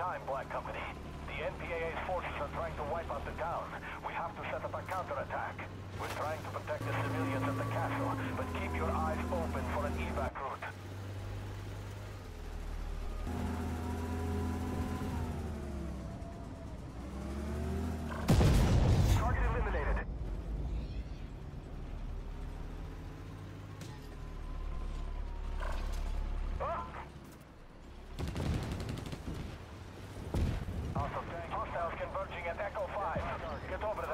time, Black Company. The NPAA's forces are trying to wipe out the town. We have to set up a counterattack. We're trying to protect the civilians at the castle, but keep your eyes open for an evac Echo 5. Get over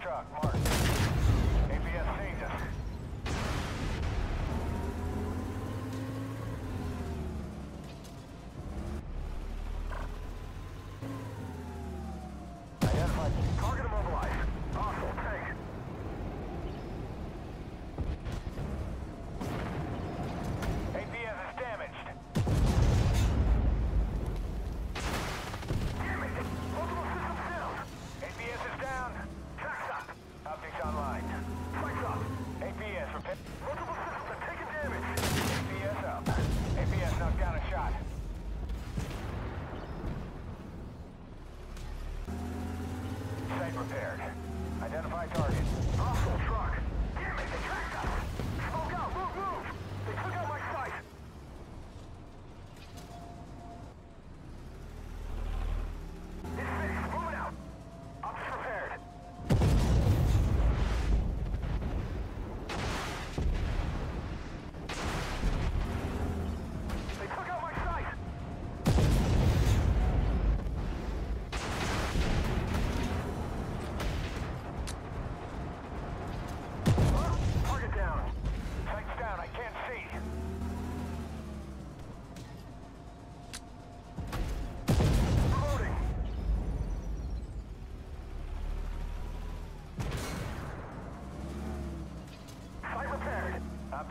Truck, mark.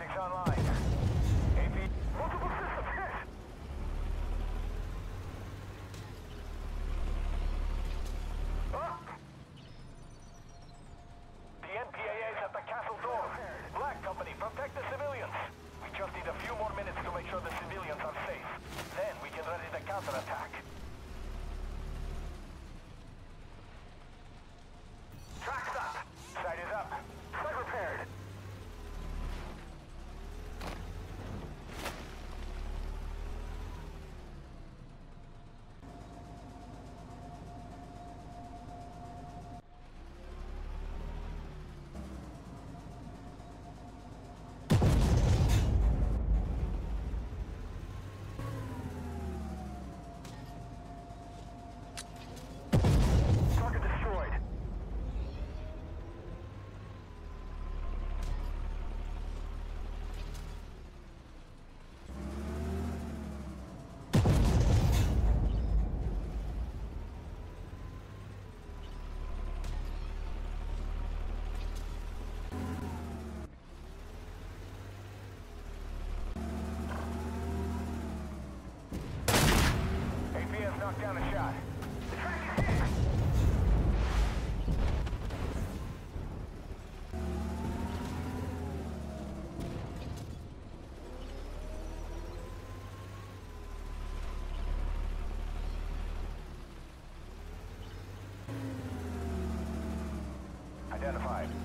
Optics online. Identified.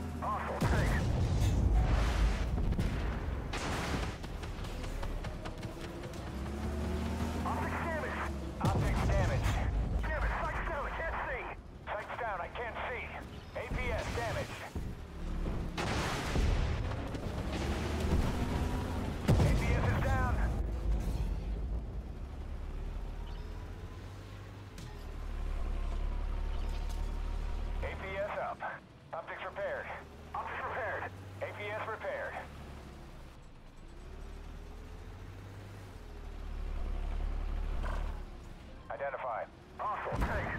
Identified. Hostile, take.